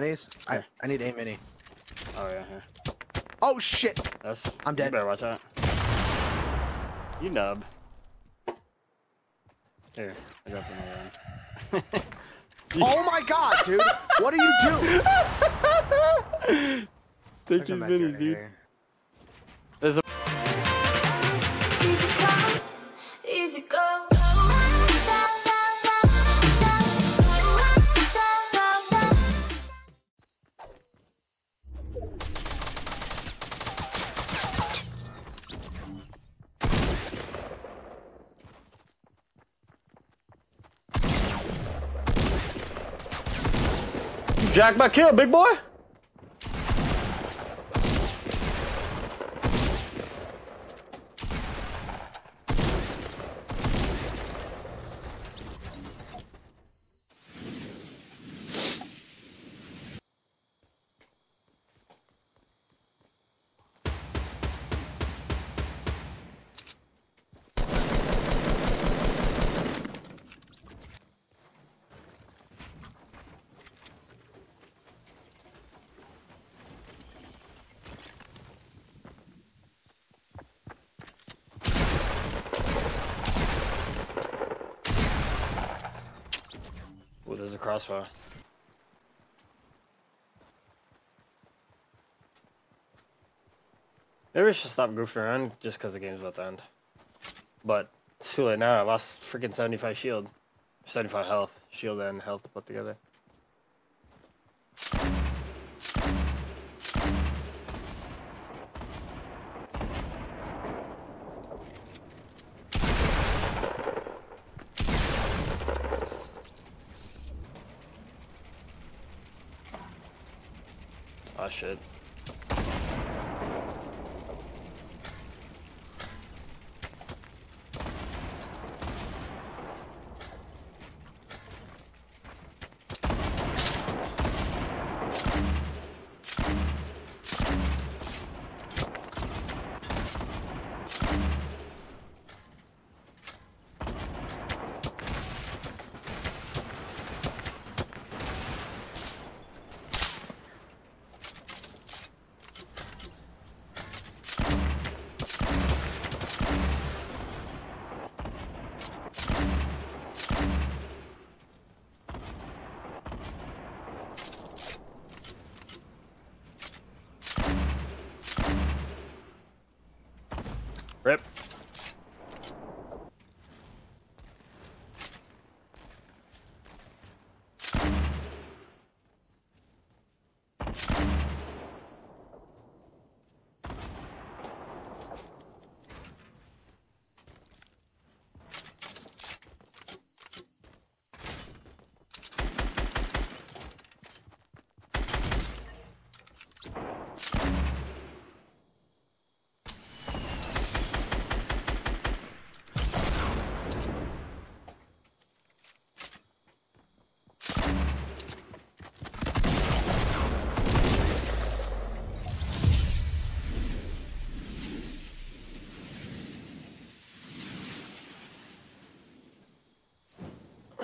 Minis? I, I need a mini. Oh yeah, here. Oh shit! That's. I'm dead. You better watch out. You nub. Here, I got the new one. Oh my god, dude! What are you doing? Take these minis, dude. There's Jack my kill, big boy. Crossfire. Maybe we should stop goofing around just because the game's about to end. But it's too late now. I lost freaking 75 shield. 75 health. Shield and health put together. Oh shit. Rip.